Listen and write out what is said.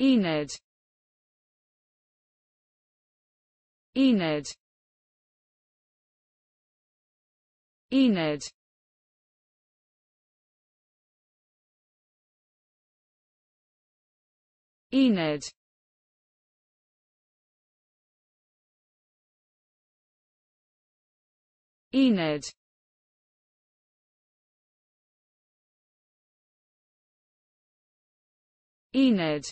Enid. Enid. Enid. Enid. Enid. Enid.